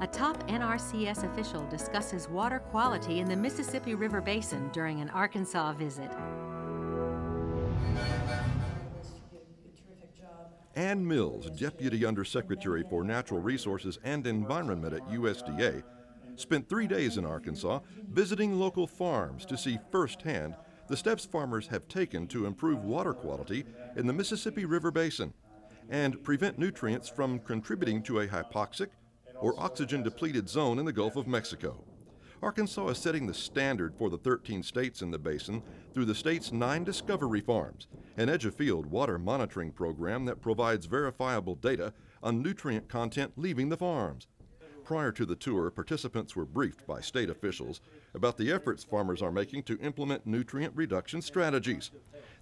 a top NRCS official discusses water quality in the Mississippi River Basin during an Arkansas visit. Ann Mills, Deputy Undersecretary for Natural Resources and Environment at USDA, spent three days in Arkansas visiting local farms to see firsthand the steps farmers have taken to improve water quality in the Mississippi River Basin and prevent nutrients from contributing to a hypoxic or oxygen depleted zone in the Gulf of Mexico. Arkansas is setting the standard for the 13 states in the basin through the state's nine discovery farms, an edge of field water monitoring program that provides verifiable data on nutrient content leaving the farms. Prior to the tour, participants were briefed by state officials about the efforts farmers are making to implement nutrient reduction strategies.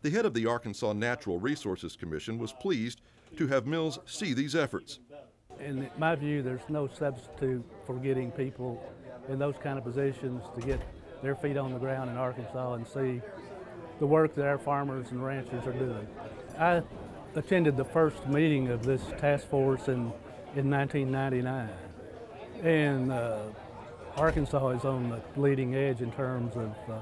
The head of the Arkansas Natural Resources Commission was pleased to have Mills see these efforts. In my view, there's no substitute for getting people in those kind of positions to get their feet on the ground in Arkansas and see the work that our farmers and ranchers are doing. I attended the first meeting of this task force in, in 1999, and uh, Arkansas is on the leading edge in terms of uh,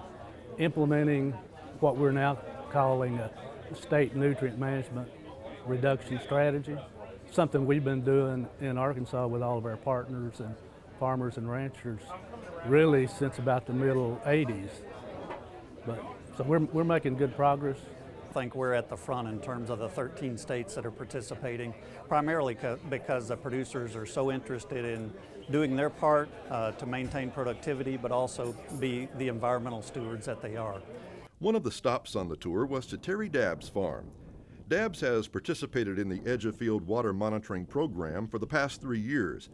implementing what we're now calling a state nutrient management reduction strategy, something we've been doing in Arkansas with all of our partners and farmers and ranchers really since about the middle 80s. But so we're, we're making good progress. I think we're at the front in terms of the 13 states that are participating, primarily because the producers are so interested in doing their part uh, to maintain productivity, but also be the environmental stewards that they are. One of the stops on the tour was to Terry Dabbs' farm. Dabbs has participated in the Edge of Field water monitoring program for the past three years.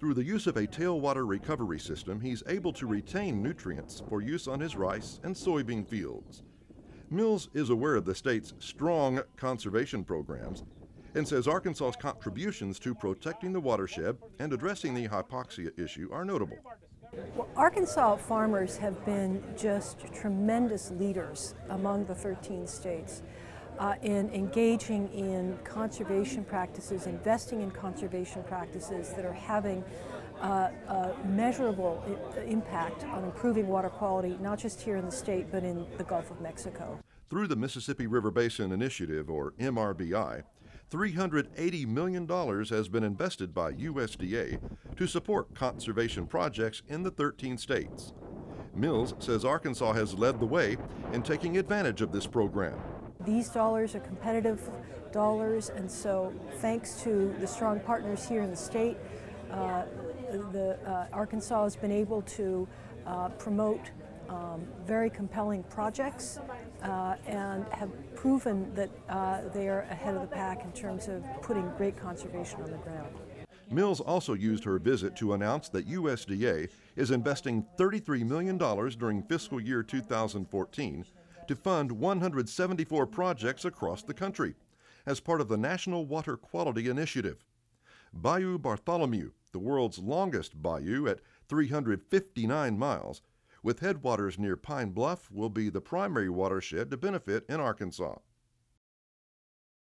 Through the use of a tailwater recovery system, he's able to retain nutrients for use on his rice and soybean fields. Mills is aware of the state's strong conservation programs and says Arkansas's contributions to protecting the watershed and addressing the hypoxia issue are notable. Well, Arkansas farmers have been just tremendous leaders among the 13 states uh, in engaging in conservation practices, investing in conservation practices that are having uh, a measurable impact on improving water quality, not just here in the state, but in the Gulf of Mexico. Through the Mississippi River Basin Initiative, or MRBI, $380 million has been invested by USDA to support conservation projects in the 13 states. Mills says Arkansas has led the way in taking advantage of this program. These dollars are competitive dollars, and so thanks to the strong partners here in the state, uh, the, uh, Arkansas has been able to uh, promote um, very compelling projects uh, and have proven that uh, they are ahead of the pack in terms of putting great conservation on the ground. Mills also used her visit to announce that USDA is investing $33 million during fiscal year 2014 to fund 174 projects across the country as part of the National Water Quality Initiative. Bayou Bartholomew, the world's longest bayou at 359 miles, with headwaters near Pine Bluff, will be the primary watershed to benefit in Arkansas.